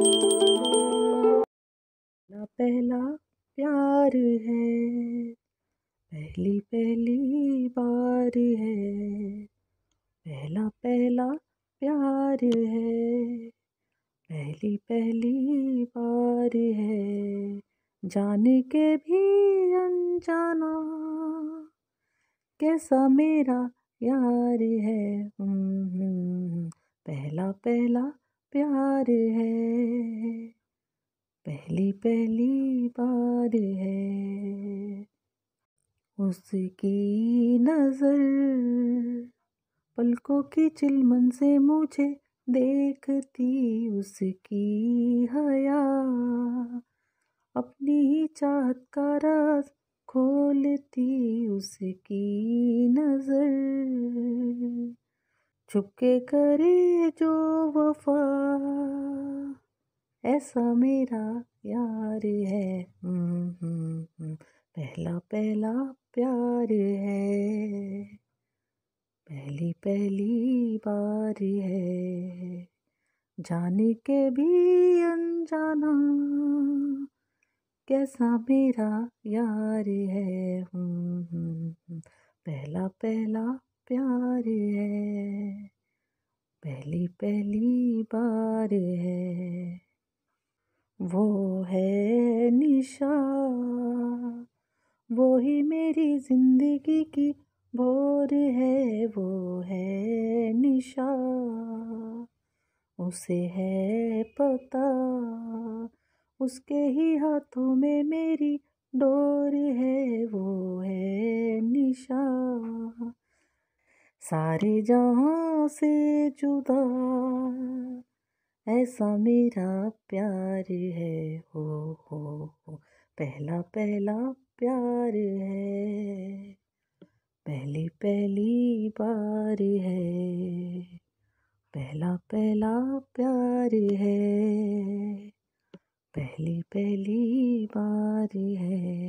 पहला पहला प्यार है पहली पहली बार है पहला पहला प्यार है पहली पहली बार है जाने के भी अनजाना कैसा मेरा यार है। हम्म, पहला पहला प्यार है। पहली पहली बार है। उसकी नज़र पलकों की चिलमन से मुझे देखती, उसकी हया अपनी ही चाहत का राज खोलती, उसकी नज़र चुपके करे जो वफा। ऐसा मेरा यार है। हम्म, हम्म, हम्म। पहला पहला प्यार है। पहली पहली बार है। जाने के भी अनजाना कैसा मेरा यार है। पहला पहला प्यार है। पहली पहली बार है। वो है निशा। वो ही मेरी ज़िंदगी की भोर है। वो है निशा। उसे है पता। उसके ही हाथों में मेरी डोर सारे जहाँ से जुदा। ऐसा मेरा प्यार है, हो हो हो। पहला पहला प्यार है। पहली पहली बार है। पहला पहला प्यार है। पहली पहली बार है।